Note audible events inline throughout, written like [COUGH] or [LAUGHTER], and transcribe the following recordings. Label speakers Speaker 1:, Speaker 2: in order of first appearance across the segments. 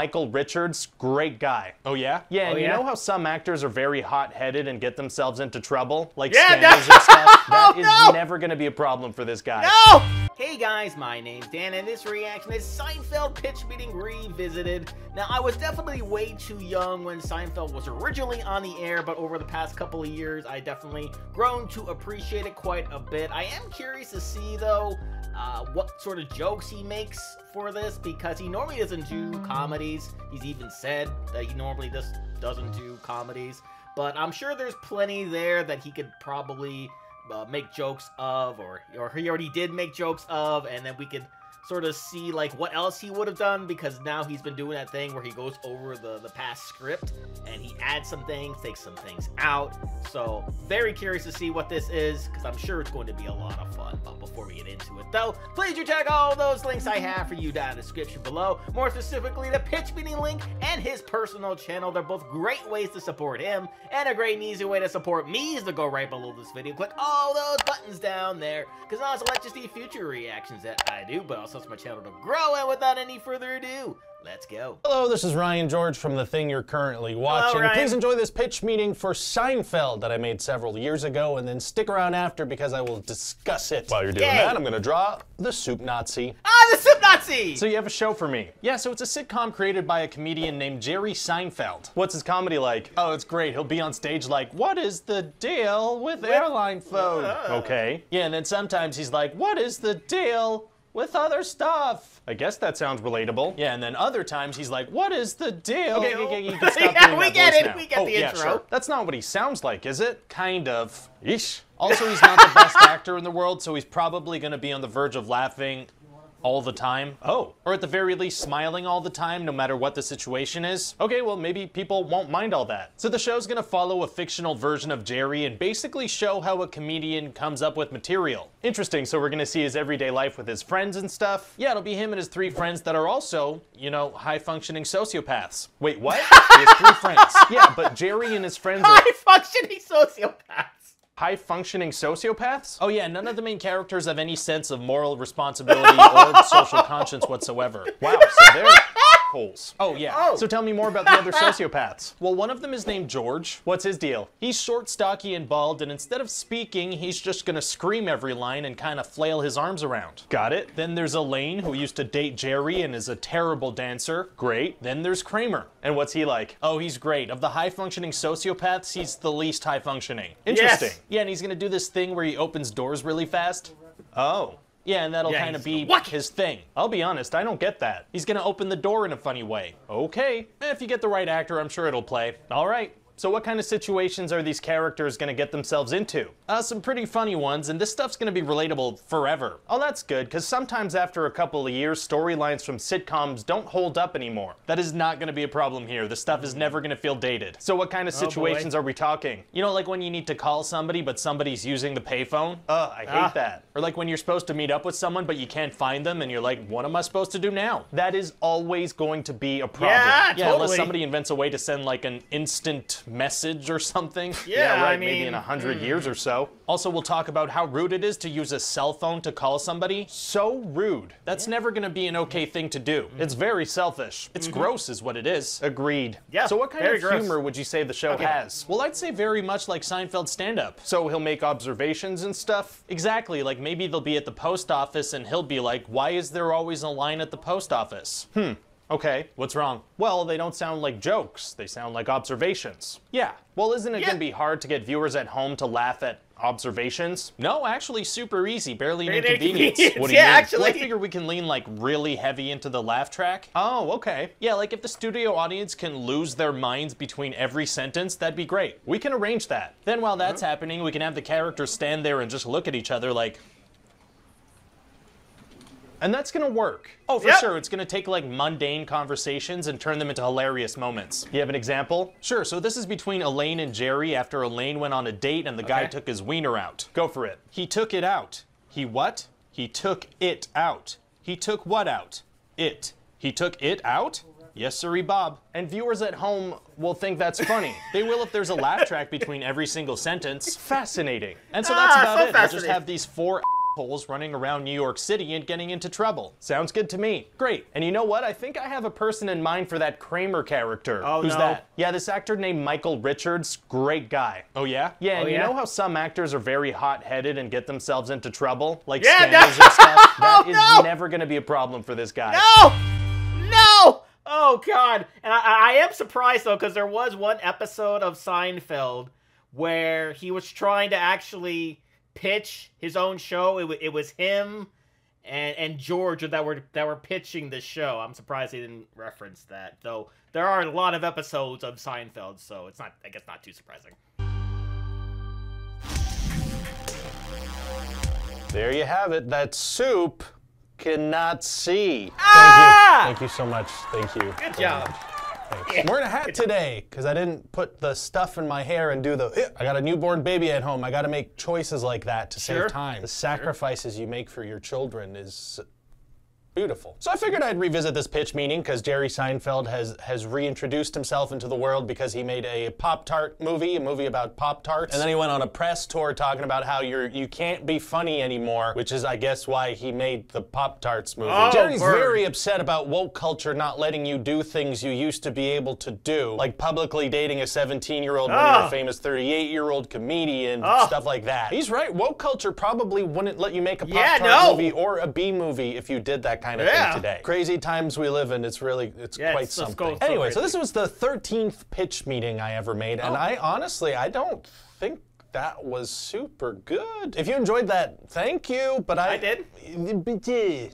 Speaker 1: Michael Richards, great guy.
Speaker 2: Oh yeah?
Speaker 1: Yeah, and
Speaker 3: Oh,
Speaker 1: you
Speaker 3: yeah?
Speaker 1: know how some actors are very hot-headed and get themselves into trouble, like
Speaker 3: Yeah,
Speaker 1: scandals
Speaker 3: no.
Speaker 1: and stuff. [LAUGHS] That oh, is
Speaker 3: No.
Speaker 1: never going to be a problem for this guy.
Speaker 3: No! Hey guys, my name's Dan, and this reaction is Seinfeld Pitch Meeting Revisited. Now, I was definitely way too young when Seinfeld was originally on the air, but over the past couple of years, I definitely grown to appreciate it quite a bit. I am curious to see, though, uh, what sort of jokes he makes for this, because he normally doesn't do comedies. He's even said that he normally just doesn't do comedies. But I'm sure there's plenty there that he could probably uh, make jokes of, or or he already did make jokes of, and then we could sort of see like what else he would have done because now he's been doing that thing where he goes over the the past script and he adds some things, takes some things out. So very curious to see what this is because I'm sure it's going to be a lot of fun. But before we get into it though, please do check all those links I have for you down in the description below. More specifically, the pitch meeting link and his personal channel. They're both great ways to support him and a great and easy way to support me is to go right below this video. Click all those buttons down there because also let you see future reactions that I do, but also helps my channel to grow. And without any further ado, let's go.
Speaker 2: Hello, this is Ryan George from the thing you're currently watching.
Speaker 3: Ryan.
Speaker 2: Please enjoy this pitch meeting for Seinfeld that I made several years ago, and then stick around after because I will discuss it. While you're doing
Speaker 3: Yay.
Speaker 2: that, I'm gonna draw the soup Nazi.
Speaker 3: Ah, the Soup Nazi!
Speaker 1: So you have a show for me.
Speaker 2: Yeah, so it's a sitcom created by a comedian named Jerry Seinfeld.
Speaker 1: What's his comedy like?
Speaker 2: Oh, it's great. He'll be on stage like, What is the deal with airline food?
Speaker 1: Okay.
Speaker 2: Yeah, and then sometimes he's like, What is the deal with other stuff?
Speaker 1: I guess that sounds relatable.
Speaker 2: Yeah, and then other times he's like, What is the deal?
Speaker 1: Okay, okay, okay, you can [LAUGHS] stop
Speaker 3: Yeah, we get it,
Speaker 1: now.
Speaker 3: we get
Speaker 1: oh,
Speaker 3: the
Speaker 1: yeah,
Speaker 3: intro.
Speaker 1: Sure. That's not what he sounds like, is it?
Speaker 2: Kind of.
Speaker 1: Yeesh.
Speaker 2: Also, he's not the best actor in the world, so he's probably going to be on the verge of laughing all the time.
Speaker 1: Oh.
Speaker 2: Or at the very least, smiling all the time, no matter what the situation is.
Speaker 1: Okay, well, maybe people won't mind all that.
Speaker 2: So the show's going to follow a fictional version of Jerry and basically show how a comedian comes up with material.
Speaker 1: Interesting, so we're gonna see his everyday life with his friends and stuff?
Speaker 2: Yeah, it'll be him and his three friends that are also, you know, high functioning sociopaths.
Speaker 1: Wait, what? [LAUGHS]
Speaker 2: He has three friends.
Speaker 1: yeah, but Jerry and his friends are
Speaker 3: High functioning sociopaths.
Speaker 1: High functioning sociopaths?
Speaker 2: Oh yeah, none of the main characters have any sense of moral responsibility or social conscience whatsoever.
Speaker 1: Wow, so they're holes.
Speaker 2: Oh yeah.
Speaker 3: Oh.
Speaker 1: So tell me more about the other [LAUGHS] sociopaths.
Speaker 2: Well, one of them is named George.
Speaker 1: What's his deal?
Speaker 2: He's short, stocky, and bald, and instead of speaking, he's just gonna scream every line and kind of flail his arms around.
Speaker 1: Got it?
Speaker 2: Then there's Elaine, who used to date Jerry and is a terrible dancer.
Speaker 1: Great.
Speaker 2: Then there's Kramer.
Speaker 1: And what's he like?
Speaker 2: Oh, he's great. Of the high functioning sociopaths, he's the least high functioning.
Speaker 1: Interesting.
Speaker 3: Yes.
Speaker 2: Yeah, and he's gonna do this thing where he opens doors really fast.
Speaker 1: Oh.
Speaker 2: Yeah, and that'll
Speaker 3: Yeah,
Speaker 2: kind of be
Speaker 3: What?
Speaker 2: his thing.
Speaker 1: I'll be honest, I don't get that.
Speaker 2: He's gonna open the door in a funny way.
Speaker 1: Okay.
Speaker 2: Eh, If you get the right actor, I'm sure it'll play.
Speaker 1: All right. So what kind of situations are these characters gonna get themselves into?
Speaker 2: Uh, some pretty funny ones, and this stuff's gonna be relatable forever.
Speaker 1: Oh, that's good, because sometimes after a couple of years, storylines from sitcoms don't hold up anymore.
Speaker 2: That is not gonna be a problem here. The stuff is never gonna feel dated.
Speaker 1: So what kind of
Speaker 3: Oh,
Speaker 1: situations are we talking?
Speaker 2: You know, like when you need to call somebody, but somebody's using the payphone?
Speaker 1: Ugh, I hate
Speaker 3: Ah.
Speaker 1: that.
Speaker 2: Or like when you're supposed to meet up with someone, but you can't find them, and you're like, what am I supposed to do now?
Speaker 1: That is always going to be a problem.
Speaker 3: Yeah,
Speaker 2: Yeah, unless somebody invents a way to send like an instant message or something.
Speaker 3: Yeah,
Speaker 1: right,
Speaker 3: I
Speaker 1: maybe in a hundred mm. years or so.
Speaker 2: Also, we'll talk about how rude it is to use a cell phone to call somebody.
Speaker 1: So rude.
Speaker 2: That's never gonna be an okay thing to do. Mm-hmm.
Speaker 1: It's very selfish.
Speaker 2: It's mm-hmm. gross, is what it is.
Speaker 1: Agreed.
Speaker 3: Yeah,
Speaker 1: So what kind
Speaker 3: very
Speaker 1: of
Speaker 3: gross.
Speaker 1: humor would you say the show has?
Speaker 2: Well, I'd say very much like Seinfeld stand up.
Speaker 1: So he'll make observations and stuff?
Speaker 2: Exactly, like maybe they'll be at the post office and he'll be like, Why is there always a line at the post office? Hmm,
Speaker 1: Okay.
Speaker 2: what's wrong?
Speaker 1: Well, they don't sound like jokes. They sound like observations.
Speaker 2: Yeah.
Speaker 1: Well, isn't it
Speaker 3: Yeah.
Speaker 1: going to be hard to get viewers at home to laugh at observations?
Speaker 2: No, actually, super easy, barely an
Speaker 3: Very
Speaker 2: inconvenience.
Speaker 3: inconvenient.
Speaker 1: What do you
Speaker 3: yeah,
Speaker 1: mean?
Speaker 3: actually.
Speaker 2: Well, I figure we can lean like really heavy into the laugh track.
Speaker 1: Oh, okay.
Speaker 2: Yeah, like if the studio audience can lose their minds between every sentence, that'd be great.
Speaker 1: We can arrange that.
Speaker 2: Then while that's happening, we can have the characters stand there and just look at each other like,
Speaker 1: And that's going to work.
Speaker 2: oh, for
Speaker 3: Yep.
Speaker 2: sure, it's gonna take like mundane conversations and turn them into hilarious moments.
Speaker 1: You have an example?
Speaker 2: Sure, so this is between Elaine and Jerry after Elaine went on a date and the guy took his wiener out.
Speaker 1: Go for it.
Speaker 2: He took it out. He what? He took it out. He took what out? It. He took it out? Yes, sirree, Bob.
Speaker 1: And viewers at home will think that's funny. [LAUGHS]
Speaker 2: They will if there's a laugh track between every single sentence.
Speaker 1: Fascinating.
Speaker 2: And so that's
Speaker 3: Ah,
Speaker 2: about
Speaker 3: so
Speaker 2: it. We'll just have these four
Speaker 4: running around New York City and getting into trouble.
Speaker 2: Sounds good to me. Great. And you know what? I think I have a person in mind for that Kramer character.
Speaker 3: Oh,
Speaker 2: Who's
Speaker 3: no.
Speaker 2: that? Yeah, this actor named Michael Richards. Great guy.
Speaker 4: Oh yeah?
Speaker 2: Yeah, and
Speaker 3: Oh,
Speaker 2: you
Speaker 3: yeah?
Speaker 2: know how some actors are very hot-headed and get themselves into trouble, like
Speaker 3: Yeah,
Speaker 2: scandals
Speaker 3: no.
Speaker 2: and stuff. [LAUGHS] That oh, is
Speaker 3: No.
Speaker 2: never going to be a problem for this guy.
Speaker 3: No! No! Oh god! And I, I am surprised though, because there was one episode of Seinfeld where he was trying to actually pitch his own show. It, it was him and and George that were that were pitching the show. I'm surprised they didn't reference that, though. There are a lot of episodes of Seinfeld, so it's not. I guess not too surprising.
Speaker 2: There you have it. That soup cannot see.
Speaker 3: Ah!
Speaker 2: Thank you. Thank you so much. Thank you.
Speaker 3: Good
Speaker 2: very
Speaker 3: job.
Speaker 2: much. [LAUGHS] Thanks. I'm wearing a hat today because I didn't put the stuff in my hair and do the. "Eh, I got a newborn baby at home. I got to make choices like that to
Speaker 3: Sure.
Speaker 2: save time. The sacrifices you make for your children is beautiful. So I figured I'd revisit this pitch meeting because Jerry Seinfeld has has reintroduced himself into the world because he made a Pop Tart movie, a movie about Pop Tarts, and then he went on a press tour talking about how you're you can't be funny anymore, which is I guess why he made the Pop Tarts movie.
Speaker 3: Oh,
Speaker 2: Jerry's very upset about woke culture not letting you do things you used to be able to do, like publicly dating a 17-year-old when you're
Speaker 3: Ah.
Speaker 2: a famous 38-year-old comedian,
Speaker 3: Ah.
Speaker 2: stuff like that. He's right. Woke culture probably wouldn't let you make a Pop
Speaker 3: Yeah,
Speaker 2: Tart
Speaker 3: no.
Speaker 2: movie or a Bee Movie if you did that kind of
Speaker 3: Yeah.
Speaker 2: thing today. Crazy times we live in. It's really, it's
Speaker 3: Yeah,
Speaker 2: quite
Speaker 3: it's
Speaker 2: something.
Speaker 3: go- so
Speaker 2: anyway, so
Speaker 3: crazy.
Speaker 2: this was the 13th pitch meeting I ever made, and
Speaker 3: Oh.
Speaker 2: I honestly, I don't think that was super good. If you enjoyed that, thank you, but I...
Speaker 3: I did.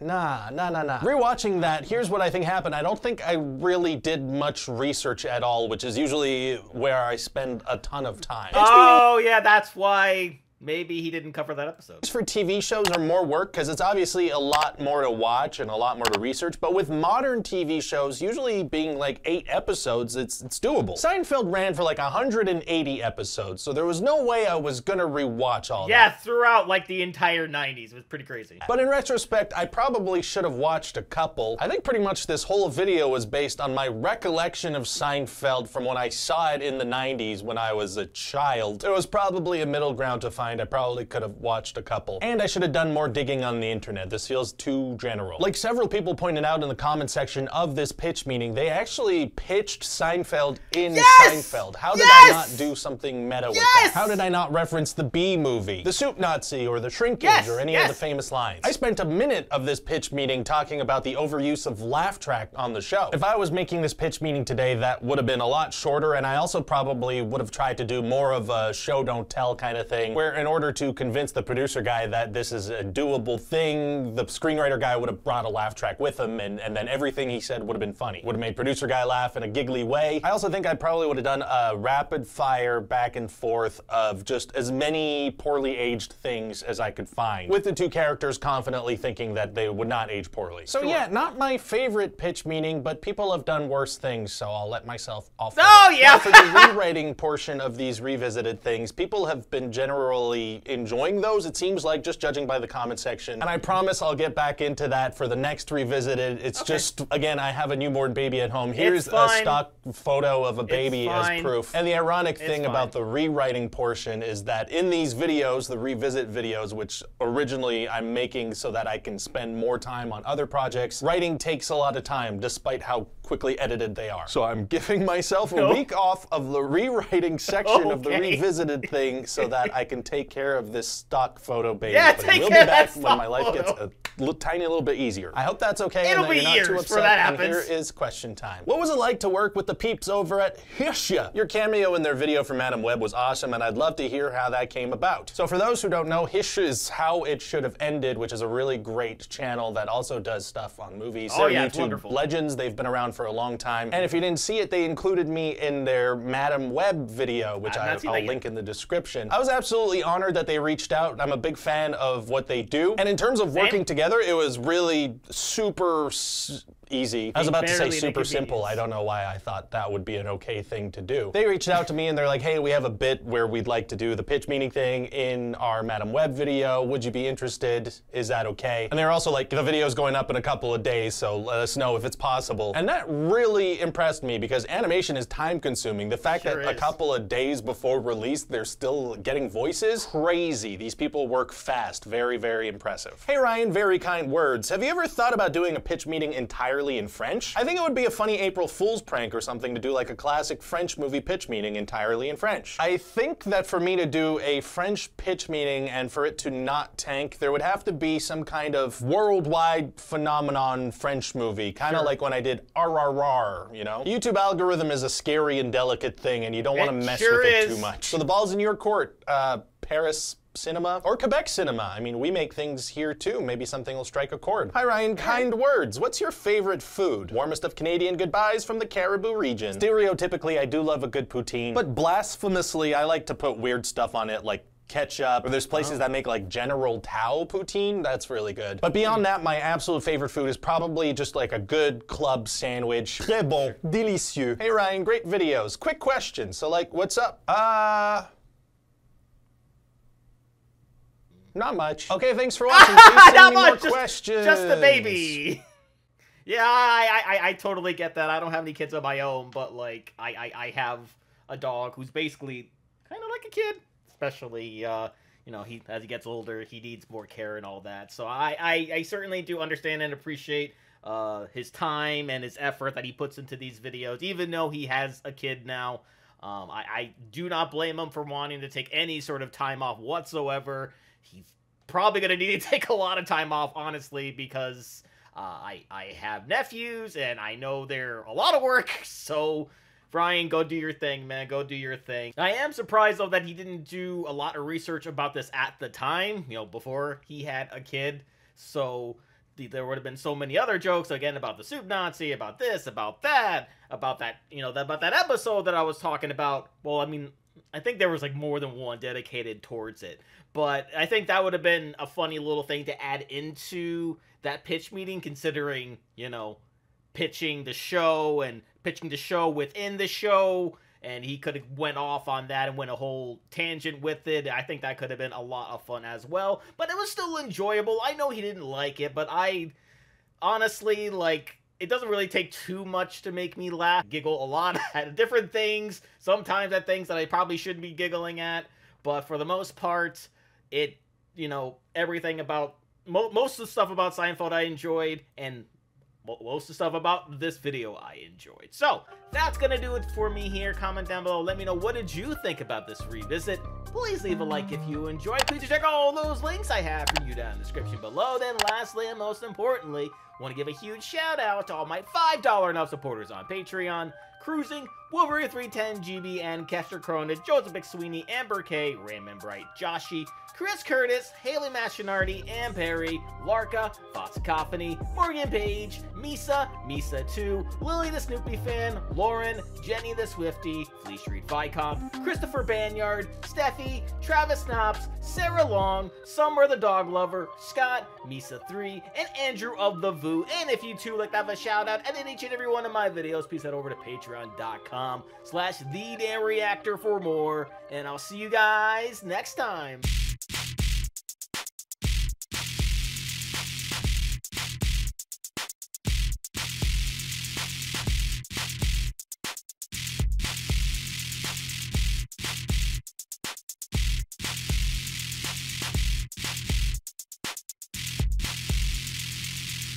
Speaker 2: Nah, nah, nah, nah. Rewatching that, here's what I think happened. I don't think I really did much research at all, which is usually where I spend a ton of time.
Speaker 3: Oh yeah, that's why maybe he didn't cover that episode.
Speaker 2: for TV shows are more work because it's obviously a lot more to watch and a lot more to research. But with modern TV shows, usually being like eight episodes, it's it's doable. Seinfeld ran for like 180 episodes, so there was no way I was gonna rewatch all that.
Speaker 3: Yeah, throughout like the entire '90s, it was pretty crazy.
Speaker 2: But in retrospect, I probably should have watched a couple. I think pretty much this whole video was based on my recollection of Seinfeld from when I saw it in the 90s when I was a child. There was probably a middle ground to find. I probably could have watched a couple. And I should have done more digging on the internet. This feels too general. Like several people pointed out in the comment section of this pitch meeting, they actually pitched Seinfeld in
Speaker 3: Yes!
Speaker 2: Seinfeld. How did I not do something meta with that? How did I not reference the Bee Movie, the Soup Nazi, or the Shrinkage,
Speaker 3: Yes,
Speaker 2: or any
Speaker 3: yes.
Speaker 2: of the famous lines? I spent a minute of this pitch meeting talking about the overuse of laugh track on the show. If I was making this pitch meeting today, that would have been a lot shorter, and I also probably would have tried to do more of a show don't tell kind of thing, where in order to convince the producer guy that this is a doable thing, the screenwriter guy would have brought a laugh track with him, and, and then everything he said would have been funny. Would have made producer guy laugh in a giggly way. I also think I probably would have done a rapid fire back and forth of just as many poorly aged things as I could find, with the two characters confidently thinking that they would not age poorly. So yeah, not my favorite pitch meeting, but people have done worse things, so I'll let myself off.
Speaker 3: Oh, yeah.
Speaker 2: For the rewriting portion of these revisited things, people have been generally enjoying those. It seems like just judging by the comment section, and I promise I'll get back into that for the next revisited. It's just again, I have a newborn baby at home. Here's a stock photo of a baby as proof. And the ironic thing
Speaker 3: fine.
Speaker 2: about the rewriting portion is that in these videos, the revisit videos, which originally I'm making so that I can spend more time on other projects, writing takes a lot of time despite how quickly edited they are. So I'm giving myself a week off of the rewriting section of the revisited thing so that I can take care of this stock photo baby.
Speaker 3: Yeah,
Speaker 2: but
Speaker 3: take
Speaker 2: it will
Speaker 3: care
Speaker 2: be
Speaker 3: of that
Speaker 2: back when my life gets
Speaker 3: photo.
Speaker 2: a li- tiny little bit easier. I hope that's okay.
Speaker 3: It'll
Speaker 2: and
Speaker 3: be years
Speaker 2: too
Speaker 3: before that
Speaker 2: And
Speaker 3: happens.
Speaker 2: here is question time. What was it like to work with the peeps over at HISHE? Your cameo in their video for Madame Web was awesome, and I'd love to hear how that came about. So for those who don't know, HISHE is How It Should Have Ended, which is a really great channel that also does stuff on movies.
Speaker 3: Oh, yeah, it's wonderful.
Speaker 2: legends. They've been around for a long time. And if you didn't see it, they included me in their Madame Web video, which I,
Speaker 3: not seen
Speaker 2: I'll
Speaker 3: that yet.
Speaker 2: link in the description. I was absolutely honored that they reached out. I'm a big fan of what they do. And in terms of working together, it was really super s- easy. I was about to say super simple. I don't know why I thought that would be an okay thing to do. They reached out to me and they're like, hey, we have a bit where we'd like to do the pitch meeting thing in our Madame Web video. Would you be interested? Is that okay? And they're also like, the video's going up in a couple of days, so let us know if it's possible. And that really impressed me because animation is time consuming. The fact
Speaker 3: Sure
Speaker 2: that a couple of days before release, they're still getting voices, crazy. These people work fast. Very, very impressive. Hey Ryan, very kind words. Have you ever thought about doing a pitch meeting entirely in French? I think it would be a funny April Fool's prank or something to do like a classic French movie pitch meeting entirely in French. I think that for me to do a French pitch meeting and for it to not tank, there would have to be some kind of worldwide phenomenon French movie, kind of
Speaker 3: Sure.
Speaker 2: like when I did RRR, you know? The YouTube algorithm is a scary and delicate thing and you don't want to mess
Speaker 3: sure
Speaker 2: with it
Speaker 3: is.
Speaker 2: too much. So the ball's in your court, uh, Paris cinema or Quebec cinema. I mean, we make things here too. Maybe something will strike a chord. Hi Ryan, kind words. What's your favorite food? Warmest of Canadian goodbyes from the Cariboo region. Stereotypically, I do love a good poutine, but blasphemously, I like to put weird stuff on it like ketchup, or there's places that make like General Tao poutine. That's really good. But beyond that, my absolute favorite food is probably just like a good club sandwich. Très bon, délicieux. Hey Ryan, great videos. Quick question. So like, what's up? Uh. Not much. Okay, thanks for [LAUGHS] watching.
Speaker 3: Not much, just,
Speaker 2: questions.
Speaker 3: just the baby. [LAUGHS] Yeah, I, I, I- I totally get that. I don't have any kids of my own, but like I, I, I have a dog who's basically kind of like a kid. Especially, uh, you know, he as he gets older, he needs more care and all that. So I, I, I certainly do understand and appreciate uh, his time and his effort that he puts into these videos, even though he has a kid now. Um, I, I do not blame him for wanting to take any sort of time off whatsoever. He's probably going to need to [LAUGHS] take a lot of time off, honestly, because uh, I I have nephews and I know they're a lot of work. [LAUGHS] So, Brian, go do your thing, man. Go do your thing. I am surprised though that he didn't do a lot of research about this at the time. You know, before he had a kid. So. the- There would have been so many other jokes again about the soup Nazi, about this, about that, about that, you know, that, about that episode that I was talking about. Well, I mean, I think there was like more than one dedicated towards it. But I think that would have been a funny little thing to add into that pitch meeting, considering, you know, pitching the show and pitching the show within the show. And he could have went off on that and went a whole tangent with it. I think that could have been a lot of fun as well. But it was still enjoyable. I know he didn't like it, but I honestly like it doesn't really take too much to make me laugh giggle a lot [LAUGHS] at different things. Sometimes at things that i probably shouldn't be giggling at but for the most part it you know everything about mo- most of the stuff about seinfeld i enjoyed and most of the stuff about this video i enjoyed. So that's gonna do it for me here. Comment down below. Let me know what did you think about this revisit. Please leave a like if you enjoyed. Please check all those links i have for you down in the description below. Then lastly and most importantly want to give a huge shout out to all my $5 and up supporters on Patreon. Cruising, Wolverine 310 GB, and Kester Cronin, Joseph McSweeney, Amber K, Raymond Bright, Joshy, Chris Curtis, Haley Machinardi, Ann Perry, Larka, Fox Cacophony, Morgan Page, Misa, Misa2, Lily the Snoopy fan, Lauren, Jenny the Swifty, Flea Street Vicom, Christopher Banyard, Steffi, Travis Knops, Sarah Long, Summer the Dog Lover, Scott, Misa3, and Andrew of the Voo. And if you too like to have a shout out in each and every one of my videos, please head over to patreon.com slash the Dan Reactor for more. And I'll see you guys next time.